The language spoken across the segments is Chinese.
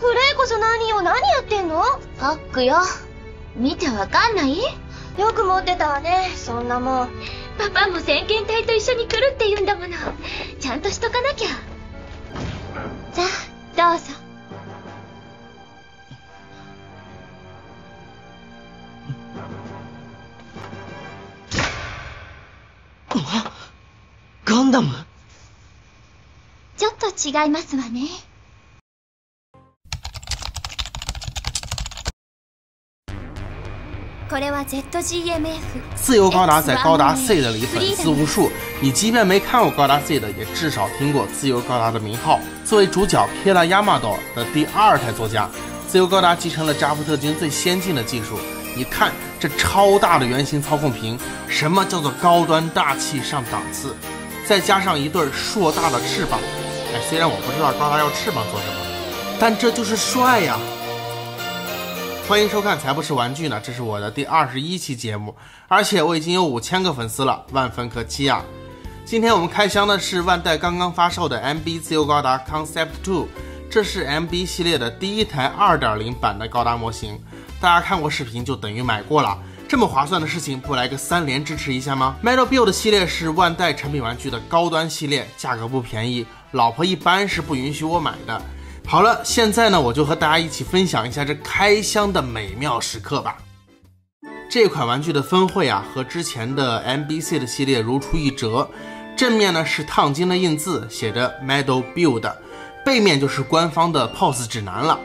フレイこそ何よ？何やってんの？パックよ。見てわかんない？よく持ってたわねそんなもんパパも先遣隊と一緒に来るって言うんだもの。ちゃんとしとかなきゃ。じゃあ、どうぞ。ガンダム？ちょっと違いますわね。自由高达在高达 Z 的里粉丝无数，你即便没看过高达 Z 的，也至少听过自由高达的名号。作为主角 Kira Yamado 的第二台座驾，自由高达继承了扎夫特军最先进的技术。你看这超大的圆形操控屏，什么叫做高端大气上档次？再加上一对硕大的翅膀，哎，虽然我不知道高达要翅膀做什么，但这就是帅呀！欢迎收看，才不是玩具呢！这是我的第二十一期节目，而且我已经有五千个粉丝了，万分可期啊！今天我们开箱的是万代刚刚发售的 MB 自由高达 Concept Two，这是 MB 系列的第一台二点零版的高达模型。大家看过视频就等于买过了，这么划算的事情不来个三连支持一下吗？Metal Build 系列是万代成品玩具的高端系列，价格不便宜，老婆一般是不允许我买的。好了，现在呢，我就和大家一起分享一下这开箱的美妙时刻吧。这款玩具的分绘啊，和之前的 MBC 的系列如出一辙。正面呢是烫金的印字，写着 Metal Build，背面就是官方的 POS 指南了。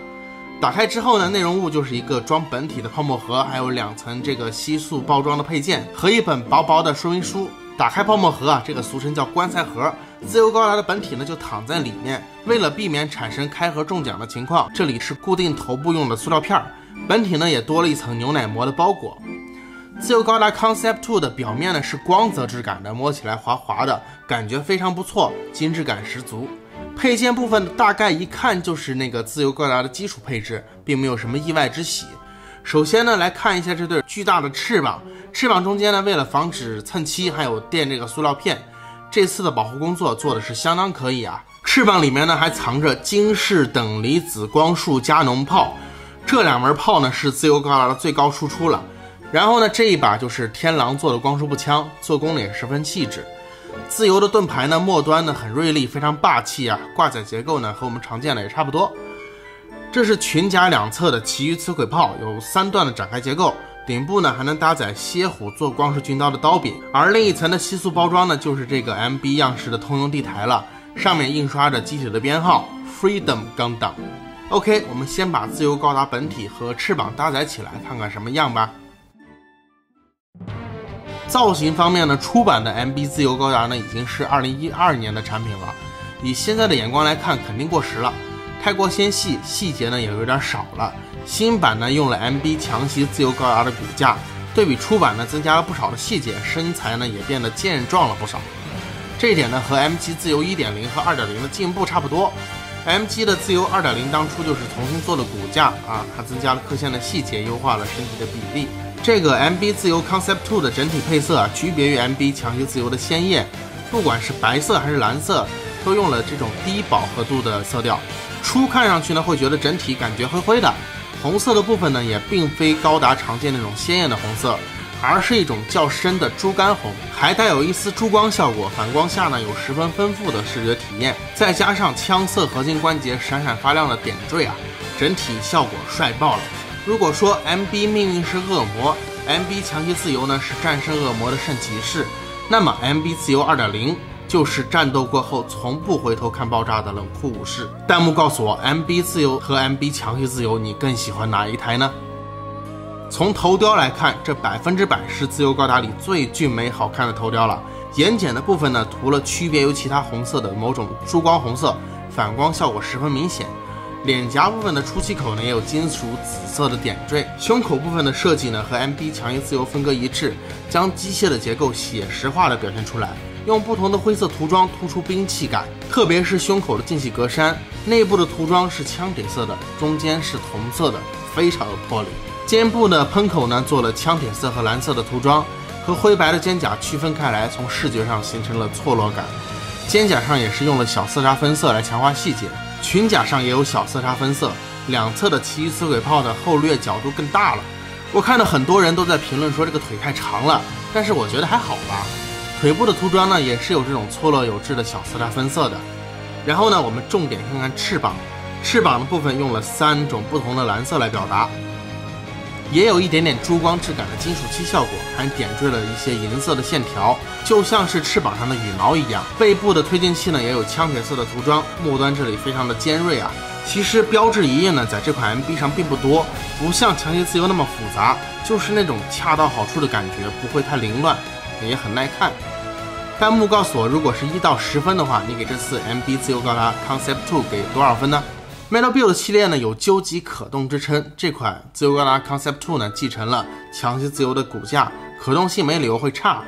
打开之后呢，内容物就是一个装本体的泡沫盒，还有两层这个吸塑包装的配件和一本薄薄的说明书。打开泡沫盒啊，这个俗称叫棺材盒。自由高达的本体呢就躺在里面，为了避免产生开盒中奖的情况，这里是固定头部用的塑料片儿。本体呢也多了一层牛奶膜的包裹。自由高达 Concept Two 的表面呢是光泽质感的，摸起来滑滑的，感觉非常不错，精致感十足。配件部分大概一看就是那个自由高达的基础配置，并没有什么意外之喜。首先呢来看一下这对巨大的翅膀，翅膀中间呢为了防止蹭漆，还有垫这个塑料片。这次的保护工作做的是相当可以啊！翅膀里面呢还藏着金氏等离子光束加农炮，这两门炮呢是自由高达的最高输出了。然后呢这一把就是天狼做的光束步枪，做工呢也十分细致。自由的盾牌呢末端呢很锐利，非常霸气啊！挂载结构呢和我们常见的也差不多。这是裙甲两侧的其余磁轨炮，有三段的展开结构。顶部呢还能搭载蝎虎做光束军刀的刀柄，而另一层的吸塑包装呢就是这个 MB 样式的通用地台了，上面印刷着机体的编号 Freedom Gundam。OK，我们先把自由高达本体和翅膀搭载起来，看看什么样吧。造型方面呢，出版的 MB 自由高达呢已经是2012年的产品了，以现在的眼光来看，肯定过时了，太过纤细，细节呢也有点少了。新版呢用了 MB 强袭自由高达的骨架，对比出版呢增加了不少的细节，身材呢也变得健壮了不少。这一点呢和 MG 自由1.0和2.0的进步差不多。MG 的自由2.0当初就是重新做了骨架啊，它增加了刻线的细节，优化了身体的比例。这个 MB 自由 Concept Two 的整体配色啊，区别于 MB 强袭自由的鲜艳，不管是白色还是蓝色，都用了这种低饱和度的色调。初看上去呢会觉得整体感觉灰灰的。红色的部分呢，也并非高达常见那种鲜艳的红色，而是一种较深的猪肝红，还带有一丝珠光效果，反光下呢有十分丰富的视觉体验。再加上枪色核心关节闪闪发亮的点缀啊，整体效果帅爆了。如果说 MB 命运是恶魔，MB 强袭自由呢是战胜恶魔的圣骑士，那么 MB 自由2.0。就是战斗过后从不回头看爆炸的冷酷武士。弹幕告诉我，MB 自由和 MB 强袭自由，你更喜欢哪一台呢？从头雕来看，这百分之百是自由高达里最俊美好看的头雕了。眼睑的部分呢，涂了区别于其他红色的某种珠光红色，反光效果十分明显。脸颊部分的出气口呢，也有金属紫色的点缀。胸口部分的设计呢，和 MB 强硬自由风格一致，将机械的结构写实化的表现出来。用不同的灰色涂装突出兵器感，特别是胸口的进气格栅，内部的涂装是枪铁色的，中间是铜色的，非常有魄力。肩部的喷口呢，做了枪铁色和蓝色的涂装，和灰白的肩甲区分开来，从视觉上形成了错落感。肩甲上也是用了小色差分色来强化细节，裙甲上也有小色差分色，两侧的奇遇刺鬼炮的后掠角度更大了。我看到很多人都在评论说这个腿太长了，但是我觉得还好吧。腿部的涂装呢，也是有这种错落有致的小色差分色的。然后呢，我们重点看看翅膀，翅膀的部分用了三种不同的蓝色来表达。也有一点点珠光质感的金属漆效果，还点缀了一些银色的线条，就像是翅膀上的羽毛一样。背部的推进器呢，也有枪铁色的涂装，末端这里非常的尖锐啊。其实标志一页呢，在这款 MB 上并不多，不像强袭自由那么复杂，就是那种恰到好处的感觉，不会太凌乱，也很耐看。弹幕告诉我，如果是一到十分的话，你给这次 MB 自由高达 Concept Two 给多少分呢？Metal Build 系列呢有究极可动之称，这款自由高达 Concept Two 呢继承了强袭自由的骨架，可动性没理由会差。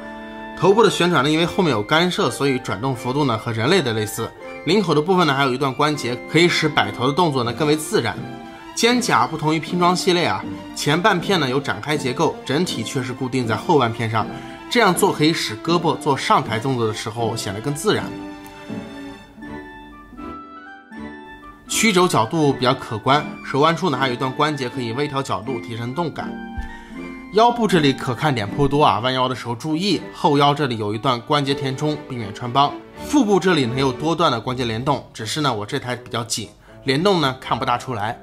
头部的旋转呢，因为后面有干涉，所以转动幅度呢和人类的类似。领口的部分呢还有一段关节，可以使摆头的动作呢更为自然。肩甲不同于拼装系列啊，前半片呢有展开结构，整体却是固定在后半片上，这样做可以使胳膊做上抬动作的时候显得更自然。曲肘角度比较可观，手腕处呢还有一段关节可以微调角度提升动感。腰部这里可看点颇多啊，弯腰的时候注意，后腰这里有一段关节填充，避免穿帮。腹部这里呢有多段的关节联动，只是呢我这台比较紧，联动呢看不大出来。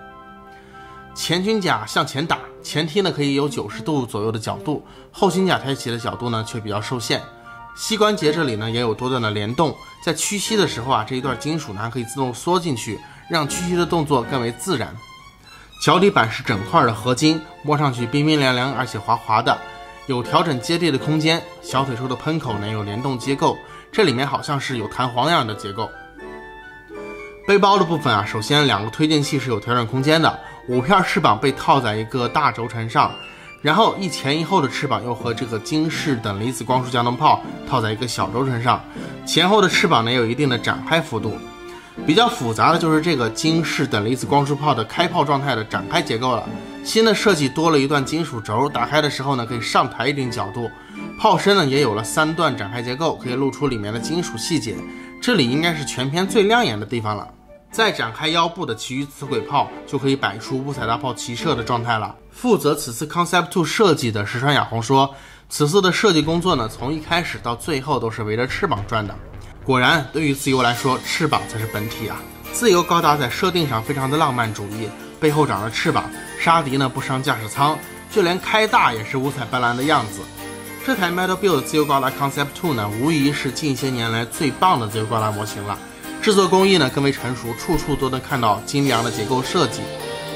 前军甲向前打，前踢呢可以有九十度左右的角度，后心甲抬起的角度呢却比较受限。膝关节这里呢也有多段的联动，在屈膝的时候啊，这一段金属呢还可以自动缩进去。让屈膝的动作更为自然。脚底板是整块的合金，摸上去冰冰凉凉，而且滑滑的，有调整接地的空间。小腿处的喷口呢有联动结构，这里面好像是有弹簧一样的结构。背包的部分啊，首先两个推进器是有调整空间的，五片翅膀被套在一个大轴承上，然后一前一后的翅膀又和这个金氏等离子光束降动炮套在一个小轴承上，前后的翅膀呢有一定的展开幅度。比较复杂的就是这个金氏等离子光束炮的开炮状态的展开结构了。新的设计多了一段金属轴，打开的时候呢可以上抬一定角度。炮身呢也有了三段展开结构，可以露出里面的金属细节。这里应该是全片最亮眼的地方了。再展开腰部的其余磁轨炮，就可以摆出五彩大炮齐射的状态了。负责此次 Concept Two 设计的石川雅宏说，此次的设计工作呢，从一开始到最后都是围着翅膀转的。果然，对于自由来说，翅膀才是本体啊！自由高达在设定上非常的浪漫主义，背后长着翅膀，杀敌呢不伤驾驶舱，就连开大也是五彩斑斓的样子。这台 Metal Build 自由高达 Concept Two 呢，无疑是近些年来最棒的自由高达模型了。制作工艺呢更为成熟，处处都能看到精良的结构设计，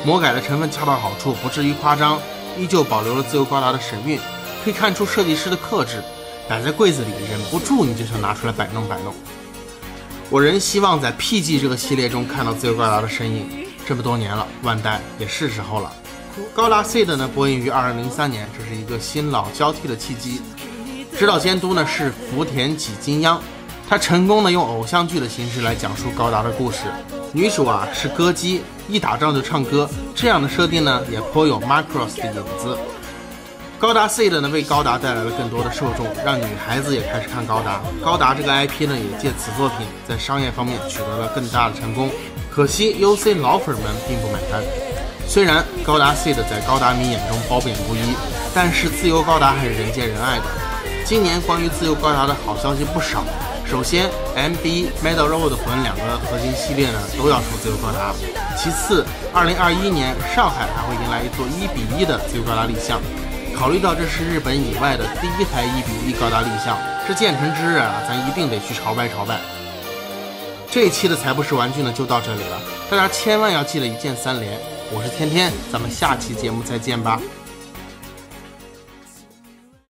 魔改的成分恰到好处，不至于夸张，依旧保留了自由高达的神韵，可以看出设计师的克制。摆在柜子里，忍不住你就想拿出来摆弄摆弄。我仍希望在 PG 这个系列中看到自由高达的身影。这么多年了，万代也是时候了。高达 Seed 呢，播映于2003年，这是一个新老交替的契机。指导监督呢是福田几金央，他成功的用偶像剧的形式来讲述高达的故事。女主啊是歌姬，一打仗就唱歌，这样的设定呢也颇有 Macross 的影子。高达 Seed 呢，为高达带来了更多的受众，让女孩子也开始看高达。高达这个 IP 呢，也借此作品在商业方面取得了更大的成功。可惜 UC 老粉们并不买单。虽然高达 Seed 在高达迷眼中褒贬不一，但是自由高达还是人见人爱的。今年关于自由高达的好消息不少。首先，MB、Metal Road 魂两个核心系列呢都要出自由高达。其次，2021年上海还会迎来一座一比一的自由高达立项。考虑到这是日本以外的第一台一比一高达立项，这建成之日啊，咱一定得去朝拜朝拜。这一期的才不是玩具呢，就到这里了，大家千万要记得一键三连。我是天天，咱们下期节目再见吧。